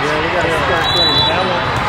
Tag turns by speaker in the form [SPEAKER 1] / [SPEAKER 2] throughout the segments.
[SPEAKER 1] Yeah, we got to
[SPEAKER 2] start
[SPEAKER 1] playing.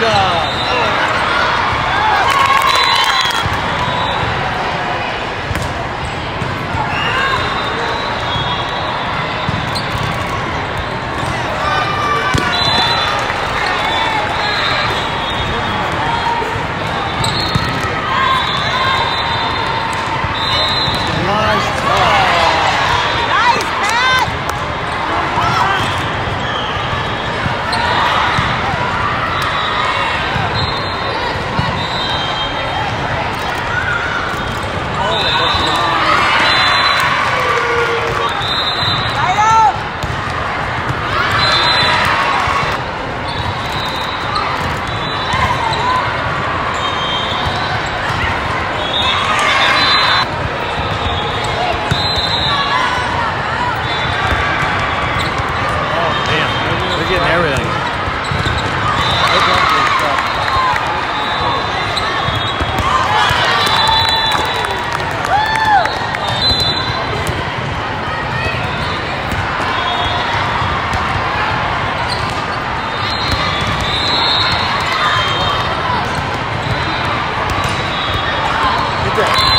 [SPEAKER 1] Job. Good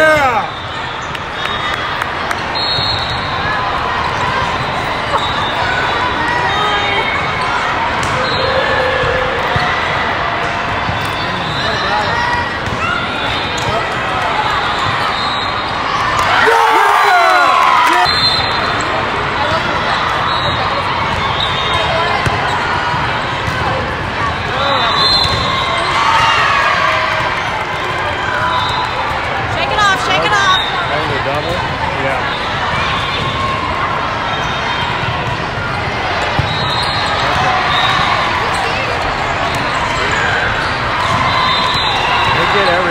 [SPEAKER 1] galera! get
[SPEAKER 2] everything.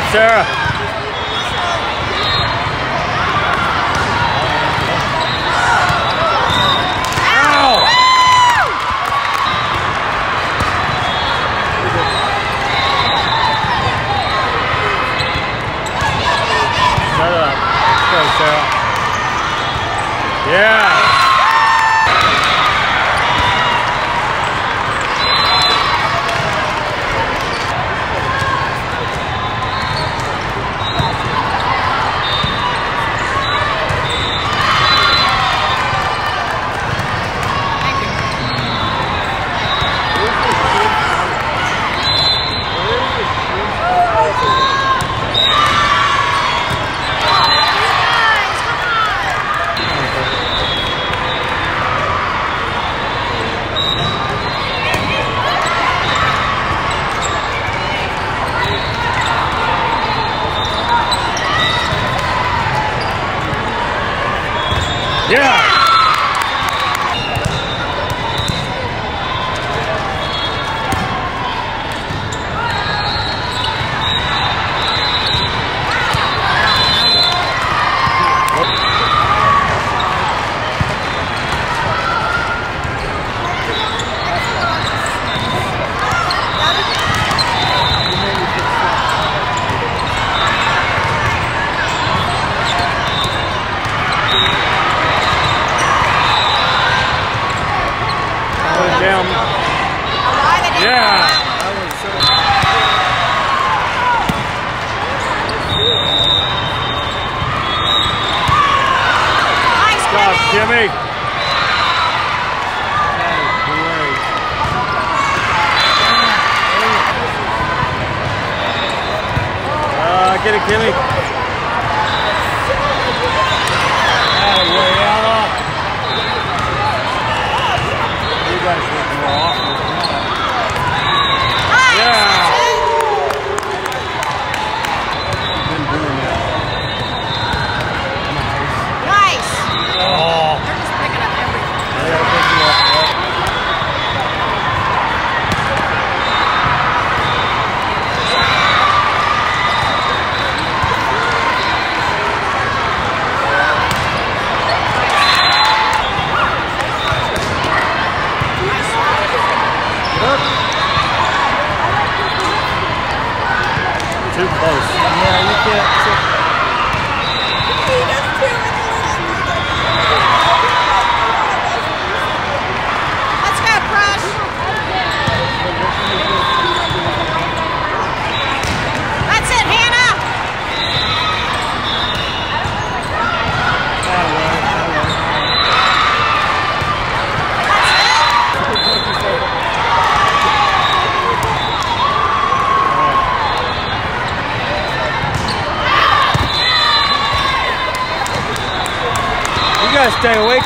[SPEAKER 1] Job, Sarah.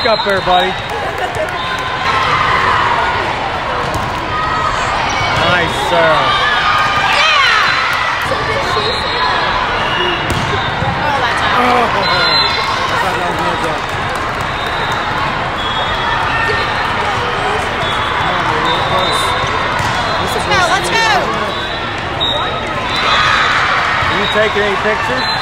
[SPEAKER 1] back up there, buddy. nice serve.
[SPEAKER 2] Let's go!
[SPEAKER 1] Are you taking any pictures?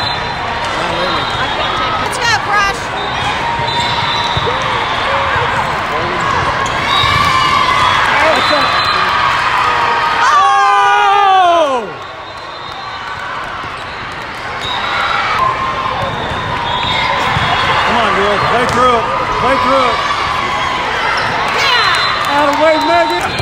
[SPEAKER 1] Hey, Megan!